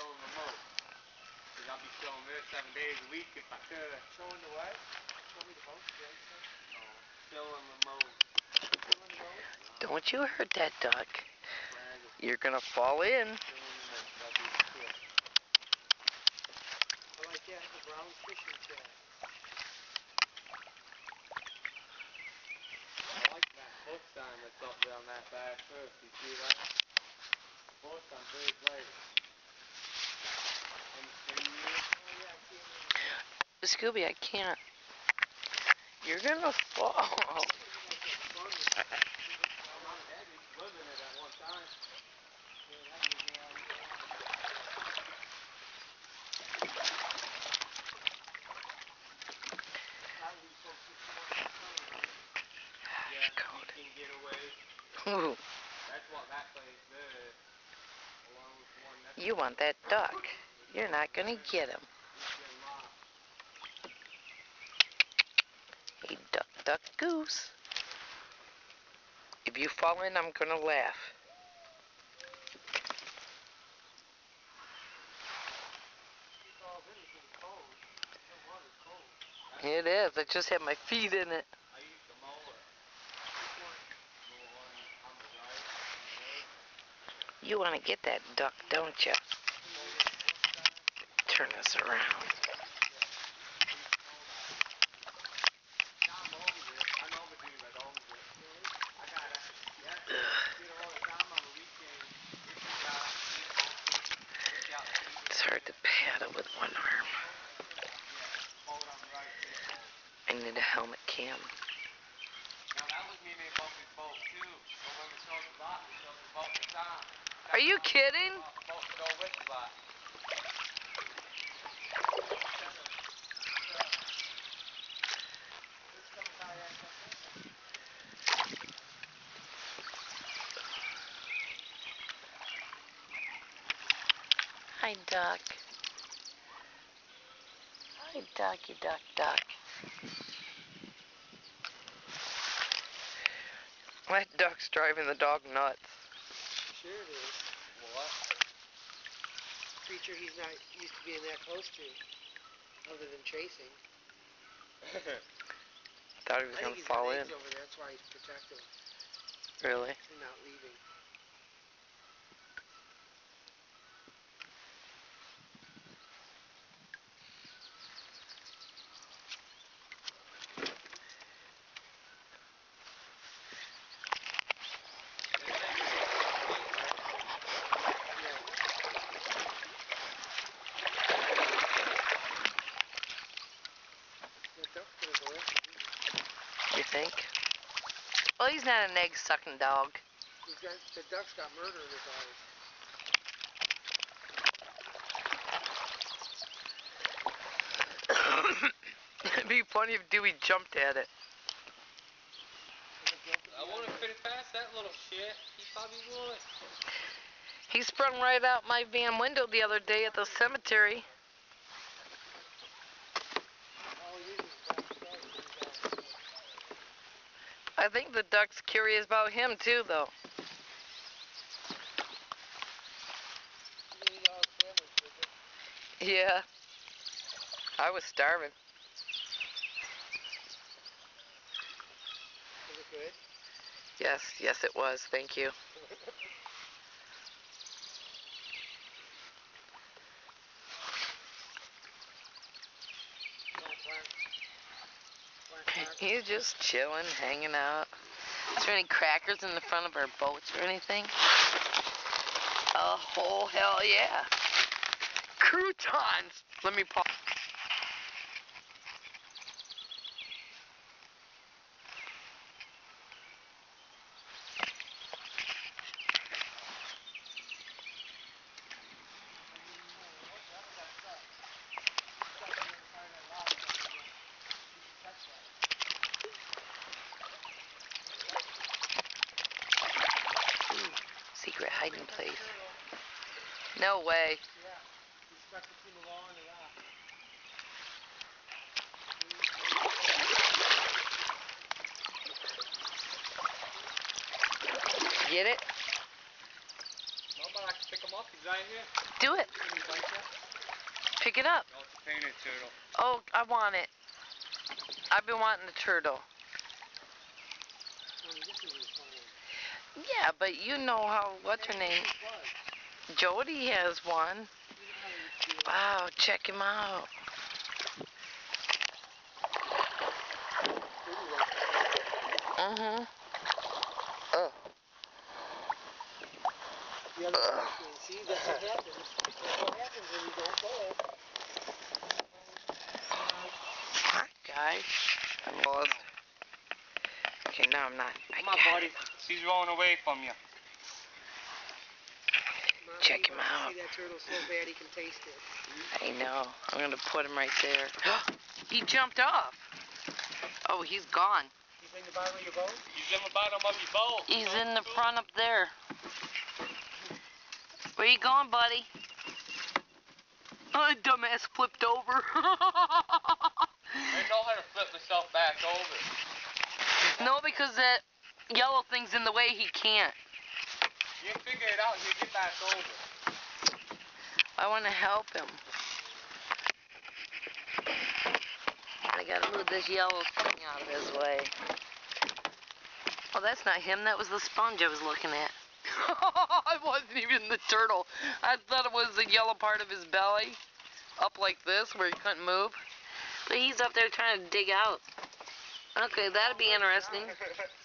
showing remote. Because I'll be showing this seven days a week if I could. Showing the what? Show me the boat, yeah. Oh, no. Showing remote. The boat? Don't you hurt that duck. You're gonna fall in. showing remote. That'll be quick. I like that, the brown fishing tail. I like that hook sign that's up there on that back hook. You see that? Hook on big lake. And, and you, Oh, yeah, I see Scooby, I can't. You're gonna fall. You want that duck. You're not gonna get him. He's getting lost. Hey, duck, duck, goose. If you fall in, I'm gonna laugh. It is. I just had my feet in it. To You want to get that duck, don't you? Turn this around. Tom owns it. I know the dude that owns it. I got it. Yeah. See it all the time on the weekend. This is out. This out. It's hard to paddle with one arm. Mow it on the right. this boat. I need a helmet cam. Now that was me and Bumpy's boat too. So when we sold the lot, we sold the boat to Tom. Are you kidding? Bought the boat to go with the lot. Hi, duck. Hi, ducky, duck, duck. That duck's driving the dog nuts. Sure it is. What? Creature he's not used to being that close to, other than chasing. Thought he was gonna fall in. over there, that's why he's protective Really? and not leaving. The duck's gonna go after him. You think? Well, he's not an egg sucking dog. He's got, the duck's got murder in his eyes. It'd be funny if Dewey jumped at it. I wouldn't fit it past that little shit. He probably would. He sprung right out my van window the other day at the cemetery. All he uses is back to back, he's got- I think the duck's curious about him too, though. You eat all his sandwich with it. Yeah. I was starving. Was it good? Yes, yes, it was. Thank you. He's just chilling, hanging out. Is there any crackers in the front of our boats or anything? Oh, hell yeah. Croutons! Let me pause. No way. Get it? Do it. Pick it up. Oh, I want it. I've been wanting the turtle. I mean, this is fun. Yeah, but you know how, what's her name? Jody has one. Wow, check him out. Mm-hmm. Oh, The other side, see, that's what happens. That's what happens when you don't go. hi, guys. I'm. Okay, now I'm not. I Come on, buddy. it. She's rolling away from you. Mom, Check him out. See that turtle so bad he can taste it. I know. I'm gonna put him right there. he jumped off. Oh, he's gone. He's in the bottom of your boat? He's in the bottom of your boat. He's in the front up there. Where you going, buddy? Oh, dumbass flipped over. I know how to flip myself back over. No, because that yellow thing's in the way. He can't. You figure it out you get back over. I want to help him. I gotta move this yellow thing out of his way. Oh, that's not him. That was the sponge I was looking at. it wasn't even the turtle. I thought it was the yellow part of his belly. Up like this, where he couldn't move. But he's up there trying to dig out. Okay, that'd be interesting.